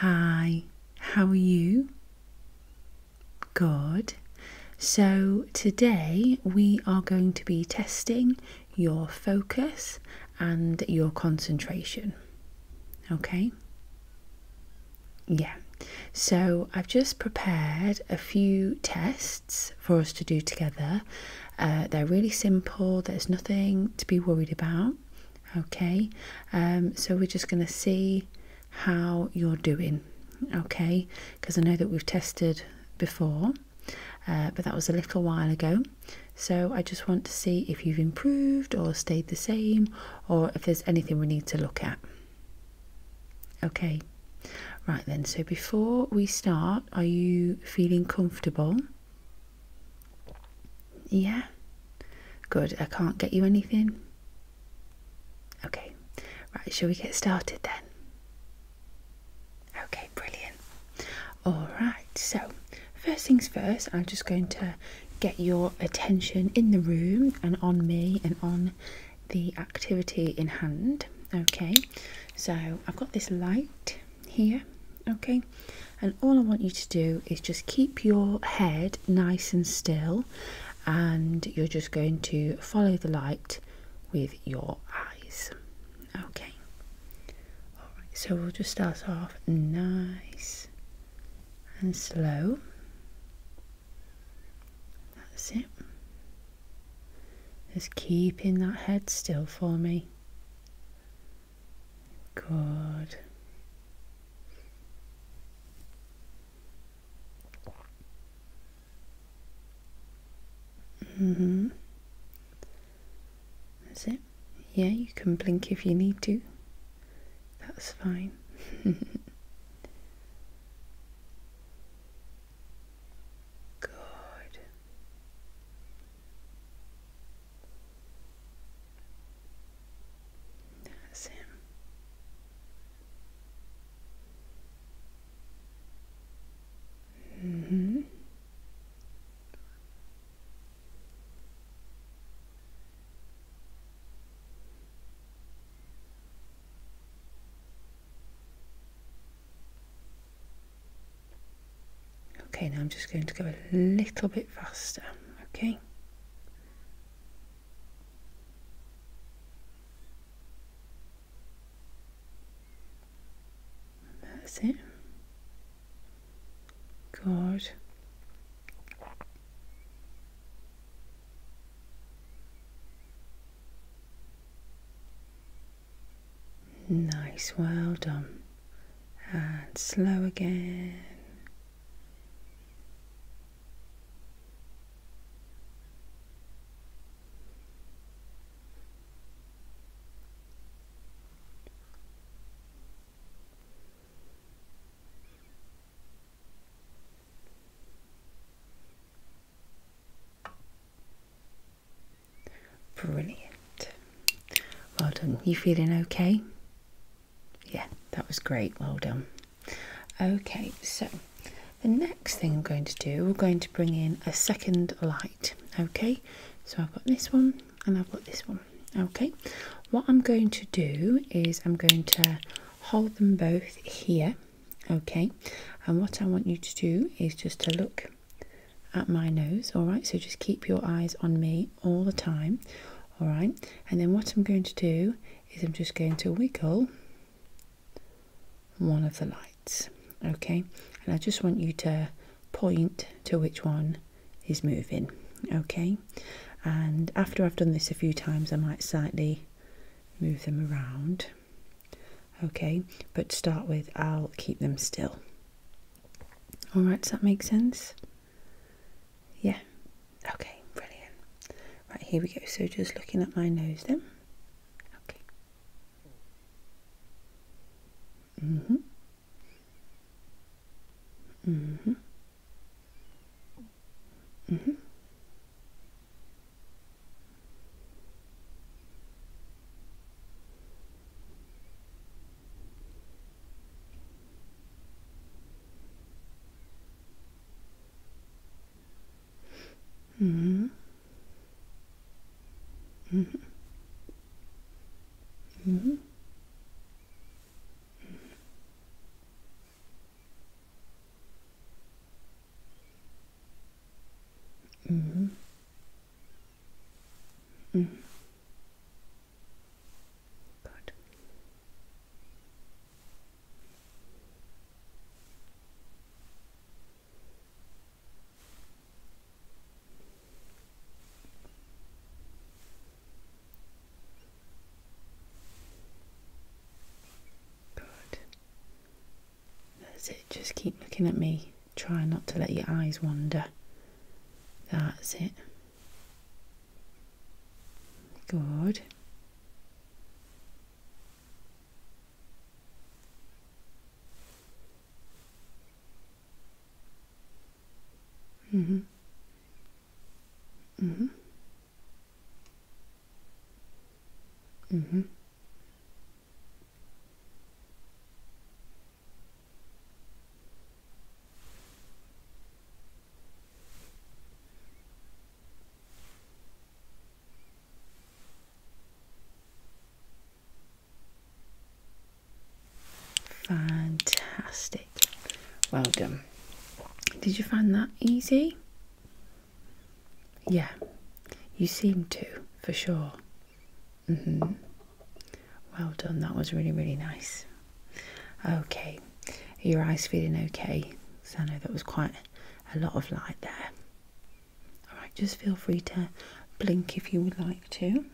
Hi, how are you? Good. So, today we are going to be testing your focus and your concentration. Okay? Yeah. So, I've just prepared a few tests for us to do together. Uh, they're really simple, there's nothing to be worried about. Okay? Um, so, we're just going to see how you're doing. Okay? Because I know that we've tested before. Uh, but that was a little while ago. So I just want to see if you've improved or stayed the same or if there's anything we need to look at. Okay, right then. So before we start, are you feeling comfortable? Yeah, good. I can't get you anything. Okay, right. Shall we get started then? Okay, brilliant. All right, so first things first, I'm just going to get your attention in the room and on me and on the activity in hand. Okay, so I've got this light here, okay, and all I want you to do is just keep your head nice and still, and you're just going to follow the light with your eyes. Okay, so we'll just start off nice and slow. That's it. Just keeping that head still for me. Good. Mhm. That's it. Yeah, you can blink if you need to. That's fine. Good. That's it. Mm-hmm. Okay, now I'm just going to go a little bit faster, okay? That's it. Good. Nice, well done. And slow again. Brilliant. Well done. You feeling okay? Yeah, that was great. Well done. Okay, so the next thing I'm going to do, we're going to bring in a second light. Okay, so I've got this one and I've got this one. Okay, what I'm going to do is I'm going to hold them both here. Okay, and what I want you to do is just to look at my nose. All right, so just keep your eyes on me all the time. All right, and then what I'm going to do is I'm just going to wiggle one of the lights. Okay, and I just want you to point to which one is moving. Okay, and after I've done this a few times, I might slightly move them around. Okay, but to start with, I'll keep them still. All right, does that make sense? Yeah. Here we go. So just looking at my nose then. Okay. Mm-hmm. Mm-hmm. Mm-hmm. Mm-hmm. Mm-hmm. Mm-hmm. That's it. Just keep looking at me. Try not to let your eyes wander. That's it. Good. Mhm. Mhm. Mhm. Fantastic. Well done. Did you find that easy? Yeah, you seem to, for sure. hmm Well done, that was really, really nice. Okay, are your eyes feeling okay? So I know that was quite a lot of light there. Alright, just feel free to blink if you would like to.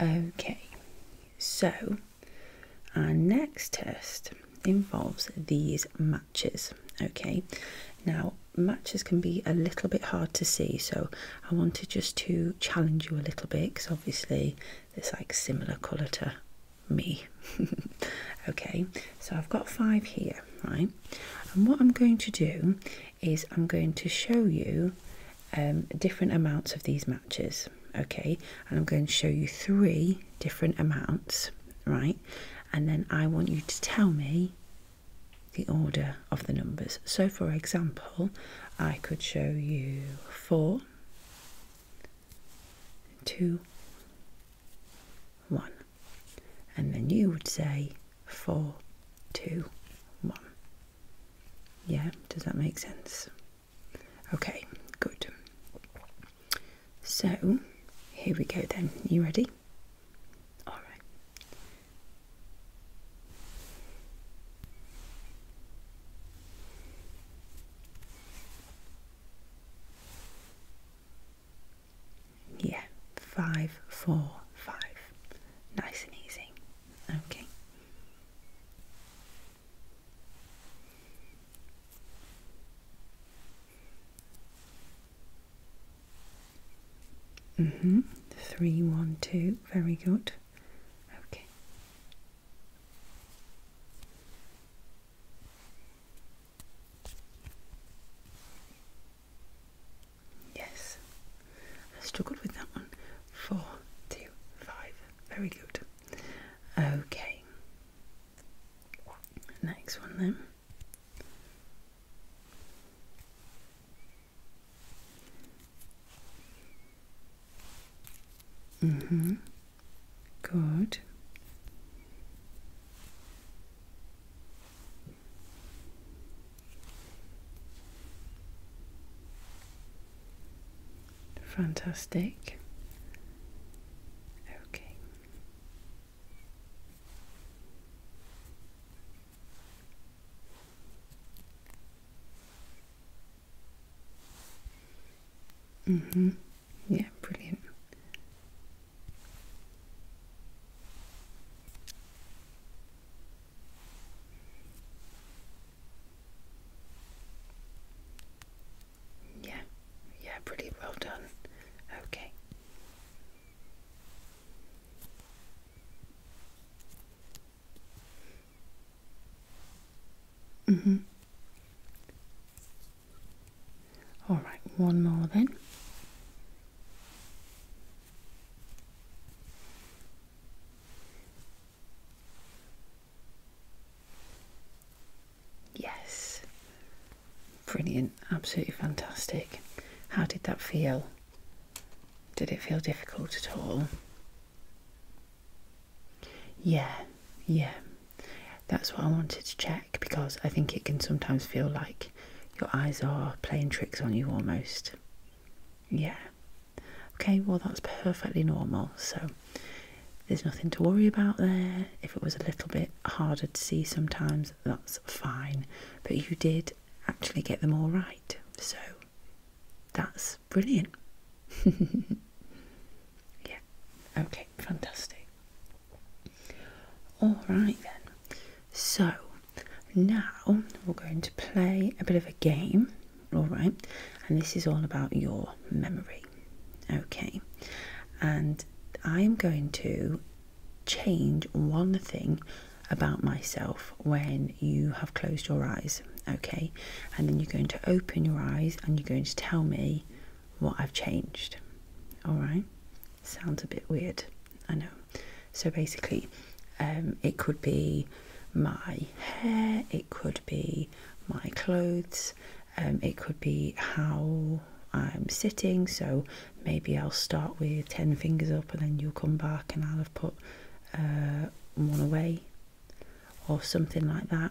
Okay, so our next test involves these matches. Okay, now matches can be a little bit hard to see, so I wanted just to challenge you a little bit because obviously it's like similar colour to me. okay, so I've got five here, right? And what I'm going to do is I'm going to show you um, different amounts of these matches, okay? And I'm going to show you three different amounts, right? And then I want you to tell me the order of the numbers. So, for example, I could show you four, two, one, and then you would say four, two, one. Yeah, does that make sense? Okay, good. So, here we go then. You ready? All right. Yeah, five, four, five. Nice and easy. Okay. Mm-hmm. Three, one, two. Very good. Okay. Yes. I struggled with that one. Four, two, five. Very good. Okay. Next one then. Mm-hmm. Good. Fantastic. Okay. Mhm. Yeah, brilliant. Yeah, yeah, pretty well done. Okay. Mhm. All right, one more then. Yes. Brilliant. Absolutely fantastic. How did that feel? Did it feel difficult at all? Yeah, yeah. That's what I wanted to check because I think it can sometimes feel like your eyes are playing tricks on you almost. Yeah. Okay, well, that's perfectly normal. So there's nothing to worry about there. If it was a little bit harder to see sometimes, that's fine. But you did actually get them all right. So that's brilliant. yeah. Okay, fantastic. All right then. So now we're going to play a bit of a game, all right? And this is all about your memory, okay? And I'm going to change one thing about myself when you have closed your eyes, okay? And then you're going to open your eyes and you're going to tell me what I've changed, all right? Sounds a bit weird, I know. So basically, um, it could be my hair, it could be my clothes, um, it could be how I'm sitting. So maybe I'll start with 10 fingers up and then you'll come back and I'll have put uh, one away or something like that.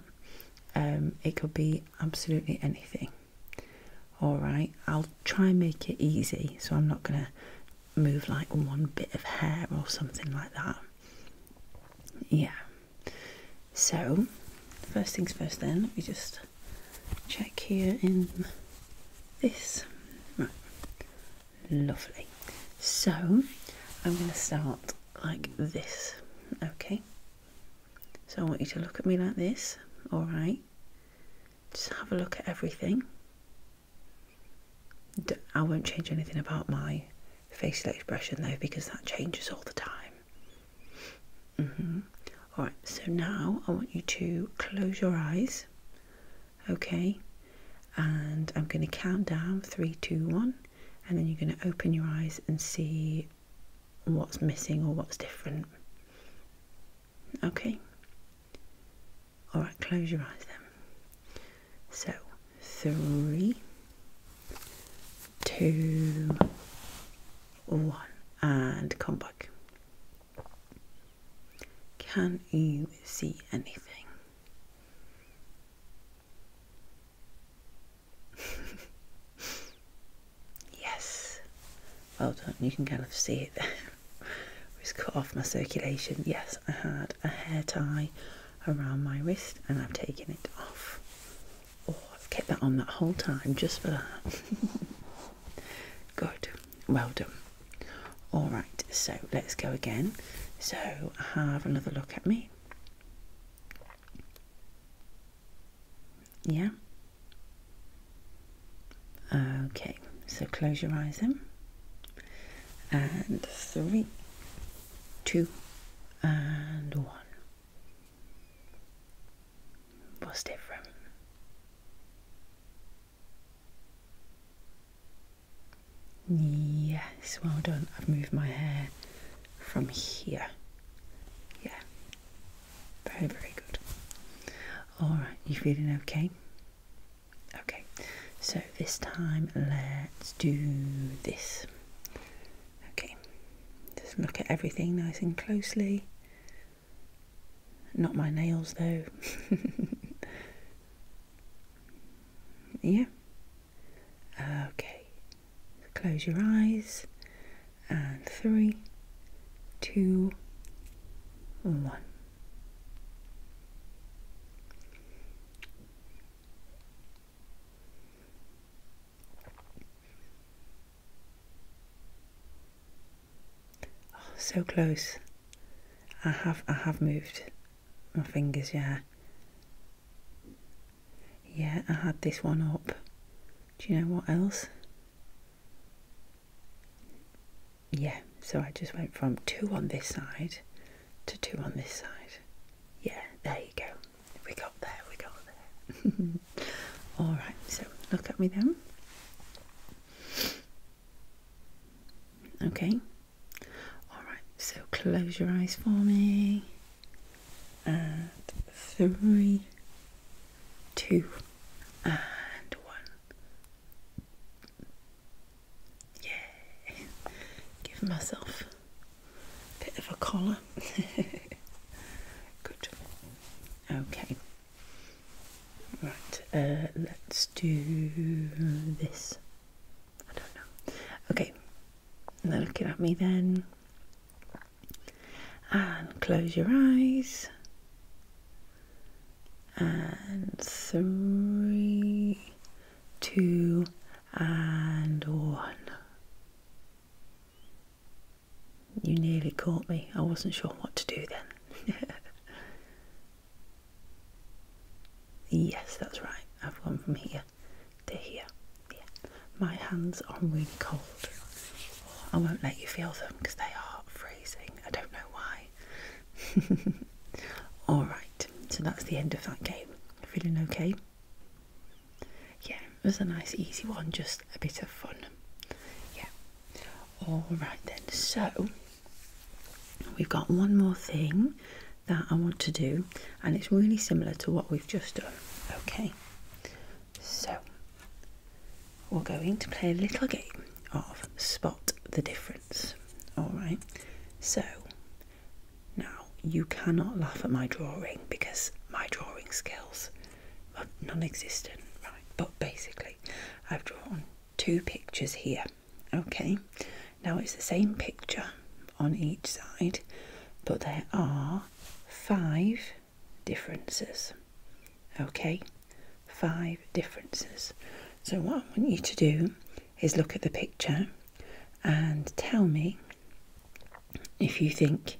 Um, it could be absolutely anything. All right, I'll try and make it easy so I'm not going to move like one bit of hair or something like that. Yeah. So, first things first, then, let me just check here in this. Right. Lovely. So, I'm going to start like this. Okay. So, I want you to look at me like this. Alright. Just have a look at everything. I won't change anything about my facial expression though because that changes all the time. Mm-hmm. Mm-hmm. Alright, so now I want you to close your eyes, okay? And I'm going to count down three, two, one, and then you're going to open your eyes and see what's missing or what's different. Okay? Alright, close your eyes then. So, three, two, one, and come back. Can you see anything? yes. Well done. You can kind of see it there. Just cut off my circulation. Yes, I had a hair tie around my wrist and I've taken it off. Oh, I've kept that on that whole time just for that. Good. Well done. Alright, so let's go again. So have another look at me. Yeah. Okay, so close your eyes then. And three, two, and one. What's different? Yes, well done. I've moved my hair from here. Yeah, very, very good. Alright, you feeling okay? Okay, so this time let's do this. Okay, just look at everything nice and closely. Not my nails though. yeah. Okay. Close your eyes. And three, two, one. Oh, so close. I have I have moved my fingers, yeah. Yeah, I had this one up. Do you know what else? Yeah, so I just went from two on this side to two on this side. Yeah, there you go. We got there, we got there. Alright, so look at me then. Okay. Alright, so close your eyes for me. And three, two, and one. Yeah. Give myself a bit of a collar. Good. Okay. Right, uh, let's do this. I don't know. Okay, now looking at me then. And close your eyes. And three, two, and one. You nearly caught me. I wasn't sure what to do then. Yes, that's right. I've gone from here to here. Yeah. My hands are really cold. I won't let you feel them because they are freezing. I don't know why. Alright, so that's the end of that game. Feeling okay? Yeah, it was a nice easy one, just a bit of fun. Yeah. Alright then, so we've got one more thing that I want to do, and it's really similar to what we've just done. Okay, so we're going to play a little game of spot the difference. Alright, so now you cannot laugh at my drawing because my drawing skills are non existent, right? But basically, I've drawn two pictures here. Okay, now it's the same picture on each side, but there are five differences. Okay, five differences. So, what I want you to do is look at the picture and tell me if you think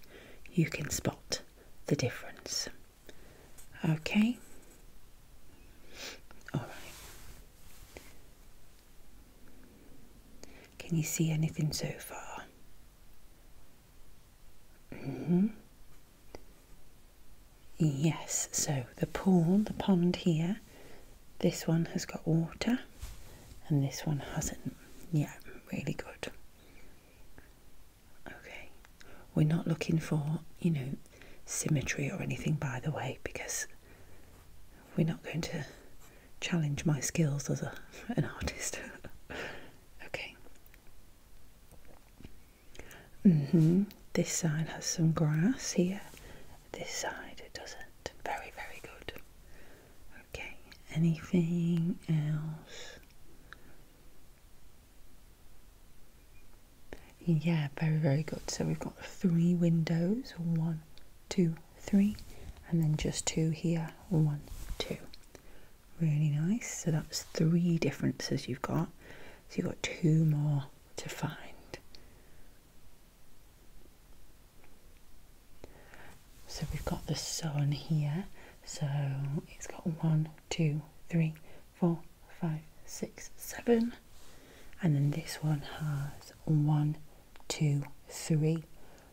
you can spot the difference. Okay? Alright. Can you see anything so far? Hmm Yes, so the pool, the pond here, this one has got water and this one hasn't. Yeah, really good. Okay, we're not looking for, you know, symmetry or anything, by the way, because we're not going to challenge my skills as a, an artist. okay. hmm This side has some grass here. This side it doesn't. Very, very good. Okay. Anything else? Yeah, very, very good. So we've got three windows. One, two, three. And then just two here. One, two. Really nice. So that's three differences you've got. So you've got two more to find. So we've got the sun here. So it's got one, two, three, four, five, six, seven. And then this one has one, two, three,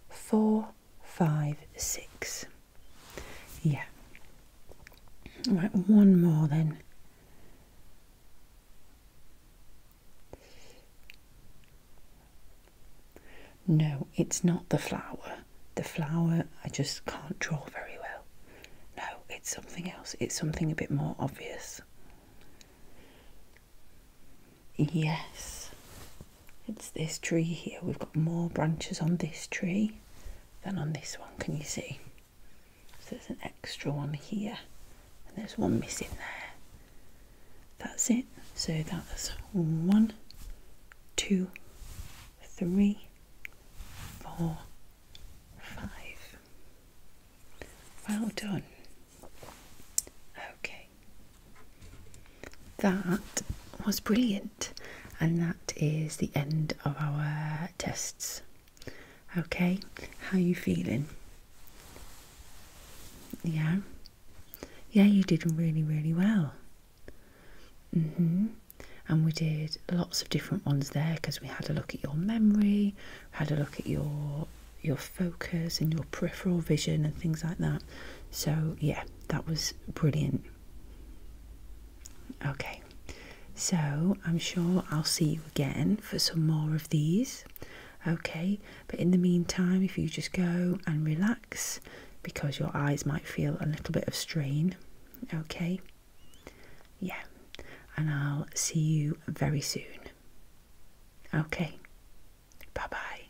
four, five, six. Yeah. Right, one more then. No, it's not the flower. Flower I just can't draw very well. No, it's something else. It's something a bit more obvious. Yes, it's this tree here. We've got more branches on this tree than on this one. Can you see? So there's an extra one here, and there's one missing there. That's it. So that's one, two, three, four, five. Well done. Okay. That was brilliant, and that is the end of our tests. Okay, how are you feeling? Yeah, yeah, you did really, really well. Mhm. And we did lots of different ones there because we had a look at your memory, had a look at your your focus and your peripheral vision and things like that. So yeah, that was brilliant. Okay, so I'm sure I'll see you again for some more of these. Okay, but in the meantime, if you just go and relax because your eyes might feel a little bit of strain. Okay, yeah, and I'll see you very soon. Okay, bye bye.